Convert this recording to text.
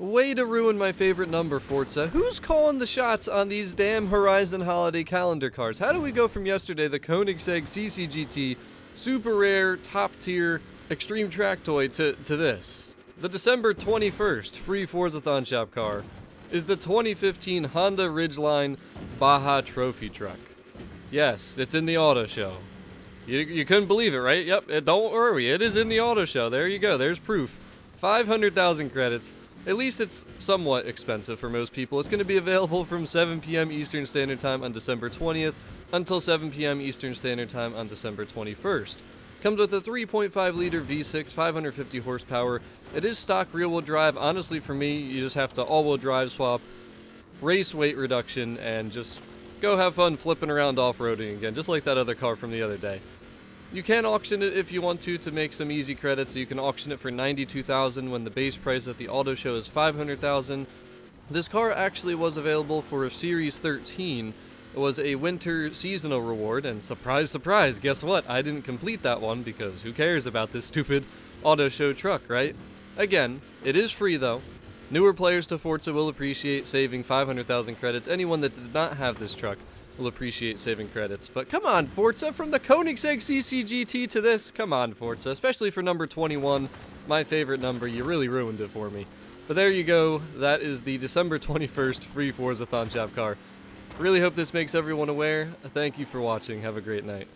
Way to ruin my favorite number, Forza. Who's calling the shots on these damn Horizon Holiday Calendar cars? How do we go from yesterday, the Koenigsegg CCGT, super rare, top tier, extreme track toy, to, to this? The December 21st free Forzathon Shop car is the 2015 Honda Ridgeline Baja Trophy Truck. Yes, it's in the auto show. You, you couldn't believe it, right? Yep, don't worry, it is in the auto show. There you go, there's proof. 500,000 credits. At least it's somewhat expensive for most people. It's going to be available from 7 p.m. Eastern Standard Time on December 20th until 7 p.m. Eastern Standard Time on December 21st. Comes with a 3.5 liter V6, 550 horsepower. It is stock rear wheel drive. Honestly, for me, you just have to all wheel drive swap, race weight reduction, and just go have fun flipping around off roading again, just like that other car from the other day. You can auction it if you want to to make some easy credits. You can auction it for 92,000 when the base price at the auto show is 500,000. This car actually was available for a Series 13. It was a winter seasonal reward and surprise surprise, guess what? I didn't complete that one because who cares about this stupid auto show truck, right? Again, it is free though. Newer players to Forza will appreciate saving 500,000 credits. Anyone that did not have this truck will appreciate saving credits. But come on, Forza, from the Koenigsegg CCGT to this, come on, Forza, especially for number 21, my favorite number. You really ruined it for me. But there you go. That is the December 21st free Forzathon Shop car. Really hope this makes everyone aware. Thank you for watching. Have a great night.